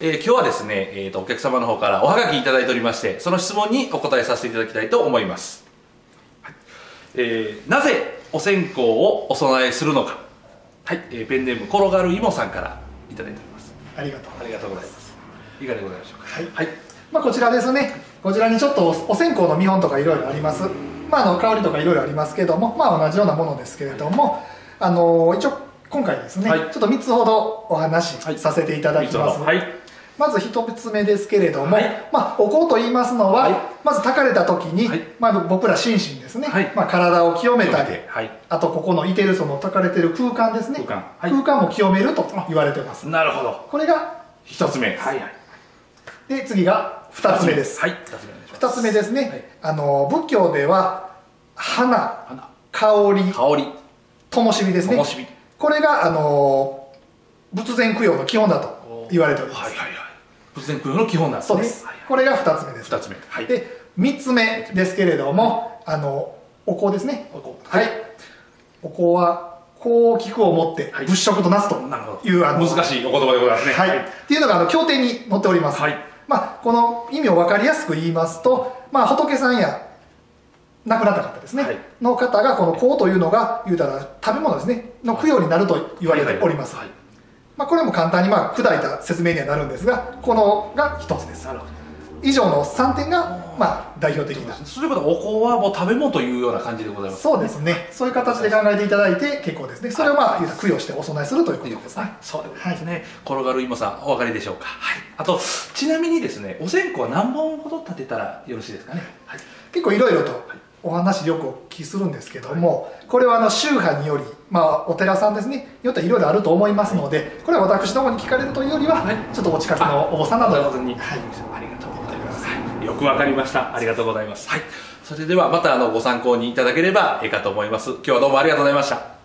えー、今日はですね、えーと、お客様の方からおはがきいただいておりましてその質問にお答えさせていただきたいと思います、はい、えー、なぜお線香をお供えするのか。はい、えー、ペンネーム転がるいもさんからいただいております。ありがとう。ありがとうございます。いかがでございましょうか。はい、はい、まあ、こちらですね。こちらにちょっとお線香の見本とかいろいろあります。まあ、あの香りとかいろいろありますけども、まあ、同じようなものですけれども、あの一応今回ですね、はい、ちょっと3つほどお話しさせていただきます、はい、まず1つ目ですけれども、はい、まあ、お香と言いますのは、まず炊かれた時に、まあ、僕ら心身ですね、まあ、体を清めたり、あとここのいてるその炊かれてる空間ですね。空間,、空間も清めると言われてます。なるほど。これが1つ目。はい、で次が2つ目です。はい。2つ目ですね、あの仏教では花香り香り。灯火ですね。これがあの仏前供養の基本だと言われております。はいはいはい仏前供養の基本なんですね。そうです、これが2つ目です。2つ目、はい、で3つ目ですけれども、あのお香ですね。お香。はい。お香はこう菊を持って物色となすという、あの難しいお言葉でございますね。はい、っていうのがあの経典に載っております。はい。まあこの意味を分かりやすく言いますとまあ仏さんや亡くなった方ですね、はい、の方がこの香というのが言うたら食べ物ですね。の供養になると言われております、はいはい、まあ、これも簡単にまあ砕いた説明にはなるんですがこのが一つです。以上の3点がまあ代表的な。そういうことはお香はもう食べ物というような感じでございます。そうですね。そういう形で考えていただいて結構ですね。それをまあ供養してお供えするということです。ね。そうですね、転がる芋さんお分かりでしょうか？はい。あとちなみにですねお線香は何本ほど立てたらよろしいですかね、はい、結構いろいろと、お話よくお聞きするんですけども、これはあの宗派により、まあ、お寺さんですねによってはいろいろあると思いますのでこれは私どもに聞かれるというよりは、ちょっとお近くのお坊さんなどに、はい、ありがとうござい。ます、よくわかりました。ありがとうございます、はい、それではまたあのご参考にいただければいいかと思います。今日はどうもありがとうございました